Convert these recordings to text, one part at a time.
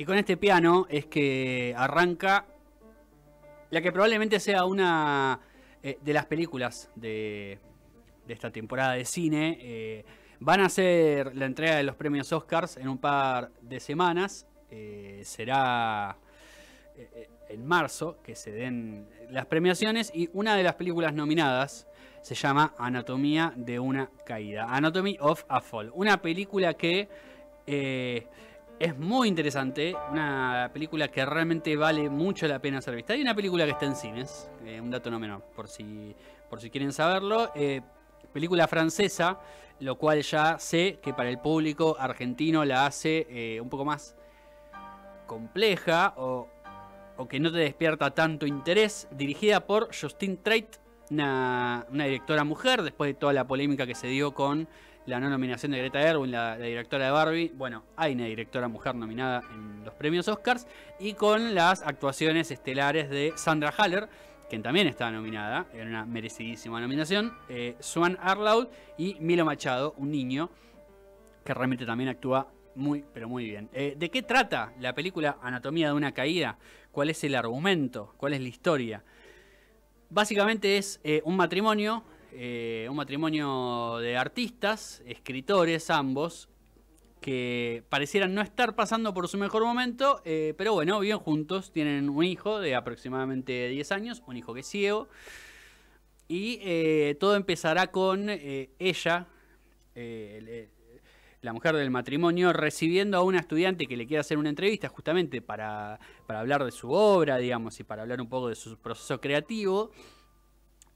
Y con este piano es que arranca la que probablemente sea una eh, de las películas de, esta temporada de cine. Eh, van a hacer la entrega de los premios Oscars en un par de semanas. Eh, será en marzo que se den las premiaciones y una de las películas nominadas se llama Anatomía de una caída. Anatomy of a Fall. Una película que es muy interesante, una película que realmente vale mucho la pena ser vista. Hay una película que está en cines, eh, un dato no menor, por si, por si quieren saberlo. Eh, película francesa, lo cual ya sé que para el público argentino la hace eh, un poco más compleja o, o, que no te despierta tanto interés. Dirigida por Justine Trait, una, una directora mujer, después de toda la polémica que se dio con la no nominación de Greta Erwin, la, directora de Barbie. Bueno, hay una directora mujer nominada en los premios Oscars. Y con las actuaciones estelares de Sandra Haller, quien también está nominada, en una merecidísima nominación. Eh, Swan Arlaud y Milo Machado, un niño que realmente también actúa muy, pero muy bien. Eh, ¿De qué trata la película Anatomía de una caída? ¿Cuál es el argumento? ¿Cuál es la historia? Básicamente es eh, un matrimonio eh, un matrimonio de artistas, escritores ambos, que parecieran no estar pasando por su mejor momento, eh, pero bueno, viven juntos, tienen un hijo de aproximadamente 10 años, un hijo que es ciego, y eh, todo empezará con ella, la mujer del matrimonio, recibiendo a una estudiante que le quiere hacer una entrevista justamente para, para hablar de su obra, digamos, y para hablar un poco de su proceso creativo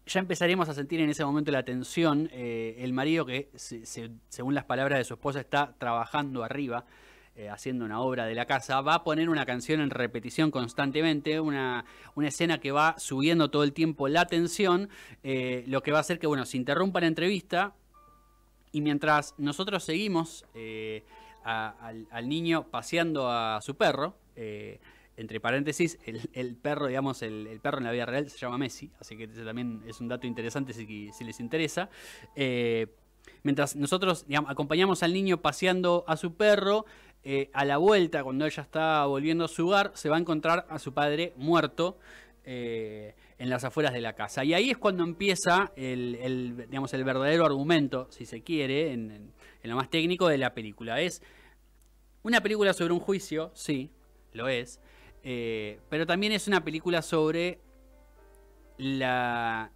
ya empezaremos a sentir en ese momento la tensión. Eh, el marido que, según las palabras de su esposa, está trabajando arriba, eh, haciendo una obra de la casa, va a poner una canción en repetición constantemente, una, escena que va subiendo todo el tiempo la tensión, eh, lo que va a hacer que, bueno, se interrumpa la entrevista y mientras nosotros seguimos al, al, niño paseando a su perro, entre paréntesis, el, perro, digamos, el, perro en la vida real se llama Messi, así que ese también es un dato interesante si, les interesa. Eh, mientras nosotros acompañamos al niño paseando a su perro, eh, a la vuelta, cuando ella está volviendo a su hogar, se va a encontrar a su padre muerto. Eh, en las afueras de la casa. Y ahí es cuando empieza el, digamos, el verdadero argumento, si se quiere, en, en lo más técnico de la película. Es una película sobre un juicio, sí, lo es, eh, pero también es una película sobre la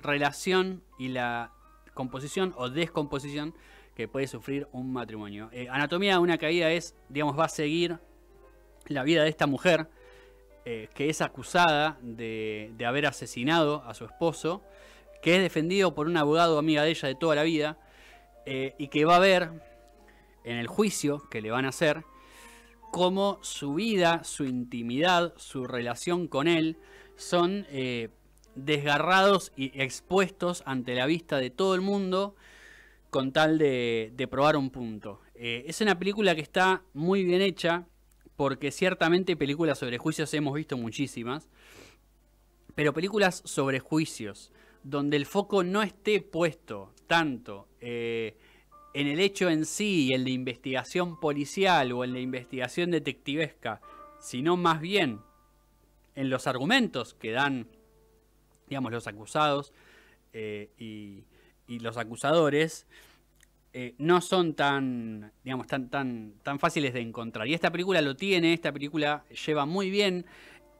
relación y la composición o descomposición que puede sufrir un matrimonio. Eh, Anatomía de una caída es, digamos, va a seguir la vida de esta mujer eh, que es acusada de, haber asesinado a su esposo, que es defendido por un abogado amiga de ella de toda la vida y que va a ver en el juicio que le van a hacer cómo su vida, su intimidad, su relación con él son eh, desgarrados y expuestos ante la vista de todo el mundo con tal de, probar un punto. Eh, es una película que está muy bien hecha porque ciertamente películas sobre juicios hemos visto muchísimas, pero películas sobre juicios donde el foco no esté puesto tanto eh, en el hecho en sí, en la investigación policial o en la investigación detectivesca, sino más bien en los argumentos que dan, digamos, los acusados eh, y, los acusadores, eh, no son tan, digamos, tan, tan, tan fáciles de encontrar. Y esta película lo tiene, esta película lleva muy bien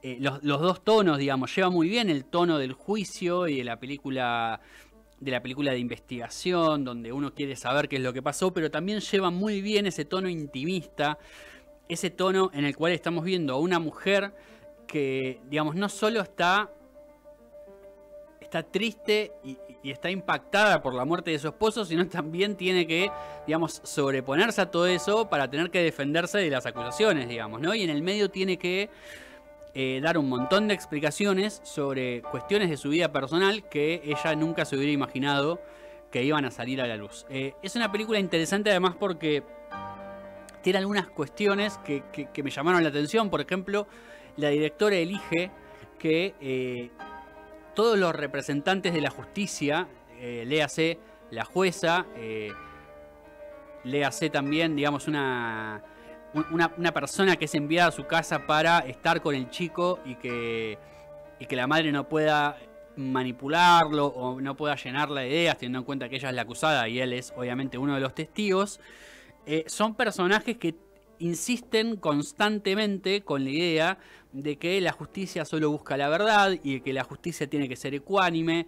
eh, los, los, dos tonos, digamos, lleva muy bien el tono del juicio y de la película de la película de investigación, donde uno quiere saber qué es lo que pasó, pero también lleva muy bien ese tono intimista, ese tono en el cual estamos viendo a una mujer que, digamos, no solo está, está triste y, está impactada por la muerte de su esposo, sino también tiene que, digamos, sobreponerse a todo eso para tener que defenderse de las acusaciones, digamos, ¿no? Y en el medio tiene que eh, dar un montón de explicaciones sobre cuestiones de su vida personal que ella nunca se hubiera imaginado que iban a salir a la luz. Eh, es una película interesante además porque tiene algunas cuestiones que, me llamaron la atención. Por ejemplo, la directora elige que eh, todos los representantes de la justicia, léase la jueza, léase también, digamos, una una, persona que es enviada a su casa para estar con el chico y que, y que la madre no pueda manipularlo o no pueda llenarla de ideas, teniendo en cuenta que ella es la acusada y él es obviamente uno de los testigos, eh, son personajes que insisten constantemente con la idea de que la justicia solo busca la verdad y que la justicia tiene que ser ecuánime.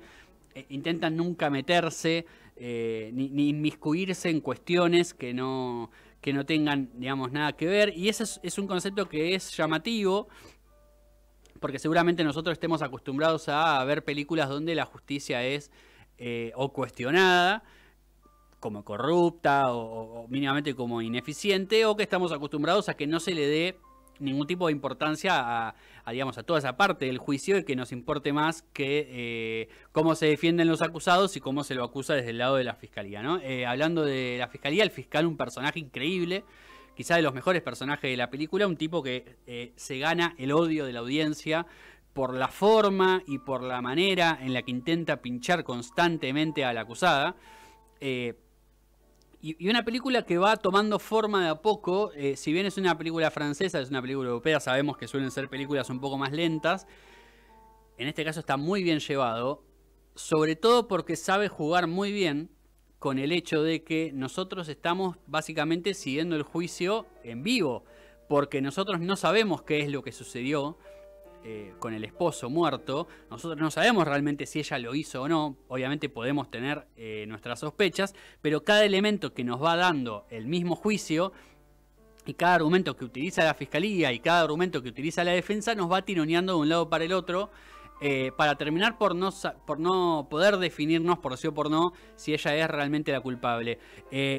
Eh, intentan nunca meterse eh, ni, inmiscuirse en cuestiones que no, que no tengan, digamos, nada que ver. Y ese es, un concepto que es llamativo porque seguramente nosotros estemos acostumbrados a ver películas donde la justicia es eh, o cuestionada, como corrupta o, mínimamente como ineficiente, o que estamos acostumbrados a que no se le dé ningún tipo de importancia a, digamos, a toda esa parte del juicio y que nos importe más que eh, cómo se defienden los acusados y cómo se lo acusa desde el lado de la fiscalía. ¿no? Eh, hablando de la fiscalía, el fiscal, un personaje increíble, quizá de los mejores personajes de la película, un tipo que eh, se gana el odio de la audiencia por la forma y por la manera en la que intenta pinchar constantemente a la acusada. Eh, y, una película que va tomando forma de a poco, eh, si bien es una película francesa, es una película europea, sabemos que suelen ser películas un poco más lentas, en este caso está muy bien llevado, sobre todo porque sabe jugar muy bien con el hecho de que nosotros estamos básicamente siguiendo el juicio en vivo, porque nosotros no sabemos qué es lo que sucedió eh, con el esposo muerto, nosotros no sabemos realmente si ella lo hizo o no, obviamente podemos tener eh, nuestras sospechas, pero cada elemento que nos va dando el mismo juicio y cada argumento que utiliza la fiscalía y cada argumento que utiliza la defensa nos va tironeando de un lado para el otro eh, para terminar por no, por no poder definirnos por sí o por no si ella es realmente la culpable.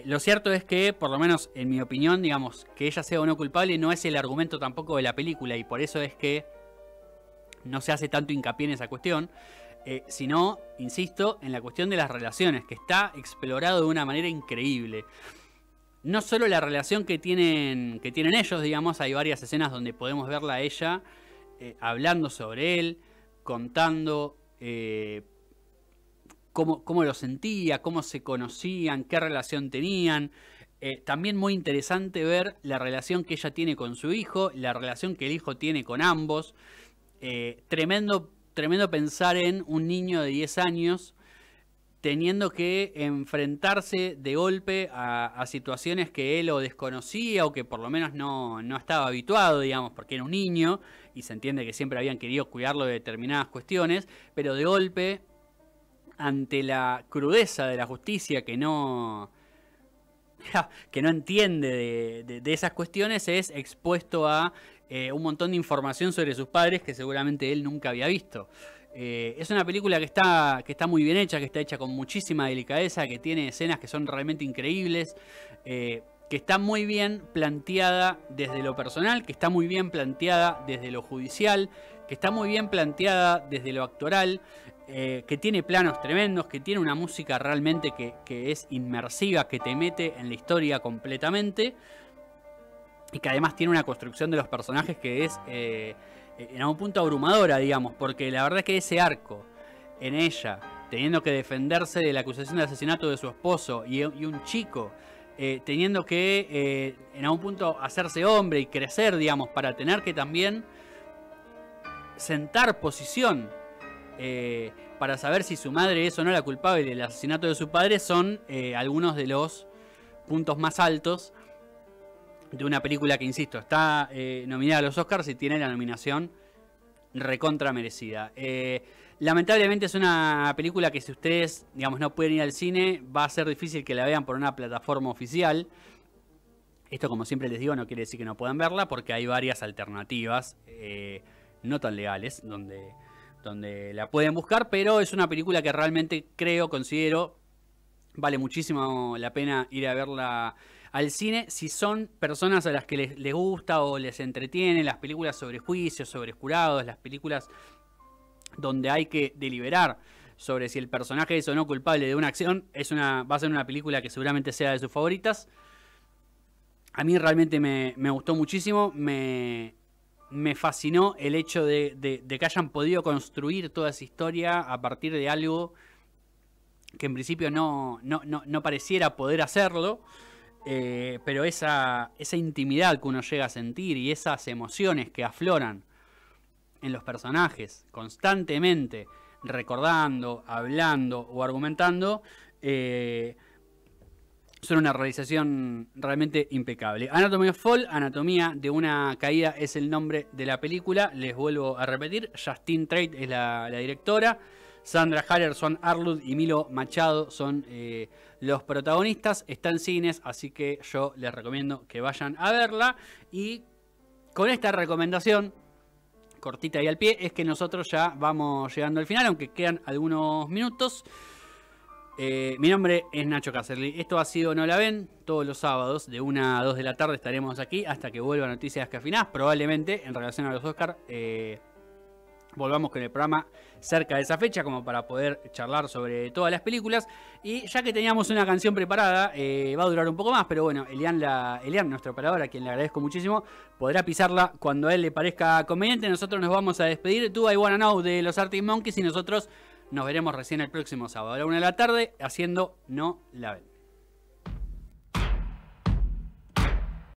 Lo cierto es que, por lo menos en mi opinión, digamos, que ella sea o no culpable no es el argumento tampoco de la película y por eso es que no se hace tanto hincapié en esa cuestión. Eh, sino, insisto, en la cuestión de las relaciones, que está explorado de una manera increíble. No solo la relación que tienen, que tienen ellos, digamos, hay varias escenas donde podemos verla a ella hablando sobre él, contando eh, cómo, lo sentía, cómo se conocían, qué relación tenían. Eh, también muy interesante ver la relación que ella tiene con su hijo, la relación que el hijo tiene con ambos. Eh, tremendo, tremendo pensar en un niño de 10 años teniendo que enfrentarse de golpe a, situaciones que él o desconocía o que por lo menos no, no estaba habituado, digamos, porque era un niño y se entiende que siempre habían querido cuidarlo de determinadas cuestiones, pero de golpe, ante la crudeza de la justicia que no, que no entiende de, esas cuestiones, es expuesto a eh, un montón de información sobre sus padres que seguramente él nunca había visto. Eh, es una película que está, que está muy bien hecha, que está hecha con muchísima delicadeza, que tiene escenas que son realmente increíbles. Eh, que está muy bien planteada desde lo personal, que está muy bien planteada desde lo judicial, que está muy bien planteada desde lo actoral, eh, que tiene planos tremendos, que tiene una música realmente que, es inmersiva, que te mete en la historia completamente, y que además tiene una construcción de los personajes que es eh, en algún punto abrumadora, digamos, porque la verdad es que ese arco en ella, teniendo que defenderse de la acusación de asesinato de su esposo y un chico, eh, teniendo que en algún punto hacerse hombre y crecer, digamos, para tener que también sentar posición eh, para saber si su madre es o no la culpable del asesinato de su padre, son algunos de los puntos más altos de una película que, insisto, está nominada a los Oscars y tiene la nominación recontra merecida. Lamentablemente es una película que si ustedes, digamos, no pueden ir al cine, va a ser difícil que la vean por una plataforma oficial. Esto, como siempre les digo, no quiere decir que no puedan verla, porque hay varias alternativas eh, no tan legales donde, donde la pueden buscar, pero es una película que realmente creo, considero, vale muchísimo la pena ir a verla al cine si son personas a las que les, gusta o les entretiene las películas sobre juicios, sobre jurados, las películas donde hay que deliberar sobre si el personaje es o no culpable de una acción, es una, va a ser una película que seguramente sea de sus favoritas. A mí realmente me, gustó muchísimo, me, fascinó el hecho de, que hayan podido construir toda esa historia a partir de algo que en principio no, no, pareciera poder hacerlo. Eh, pero esa, esa intimidad que uno llega a sentir y esas emociones que afloran en los personajes constantemente, recordando, hablando o argumentando, eh, son una realización realmente impecable. Anatomy of Fall, Anatomía de una caída es el nombre de la película. Les vuelvo a repetir, Justine Trade es la, directora. Sandra Hallerson Arlud y Milo Machado son eh, los protagonistas. Está en cines, así que yo les recomiendo que vayan a verla. Y con esta recomendación, cortita y al pie, es que nosotros ya vamos llegando al final, aunque quedan algunos minutos. Eh, mi nombre es Nacho Caserly. Esto ha sido No la ven. Todos los sábados de 1 a 2 de la tarde estaremos aquí hasta que vuelva Noticias Cafinás. Probablemente en relación a los Oscars eh, volvamos con el programa cerca de esa fecha como para poder charlar sobre todas las películas. Y ya que teníamos una canción preparada, eh, va a durar un poco más, pero bueno, Elian, la, Elian, nuestro operador, a quien le agradezco muchísimo, podrá pisarla cuando a él le parezca conveniente. Nosotros nos vamos a despedir. Tú, I Wanna Know de los Arctic Monkeys y nosotros nos veremos recién el próximo sábado a la una de la tarde haciendo No la ven.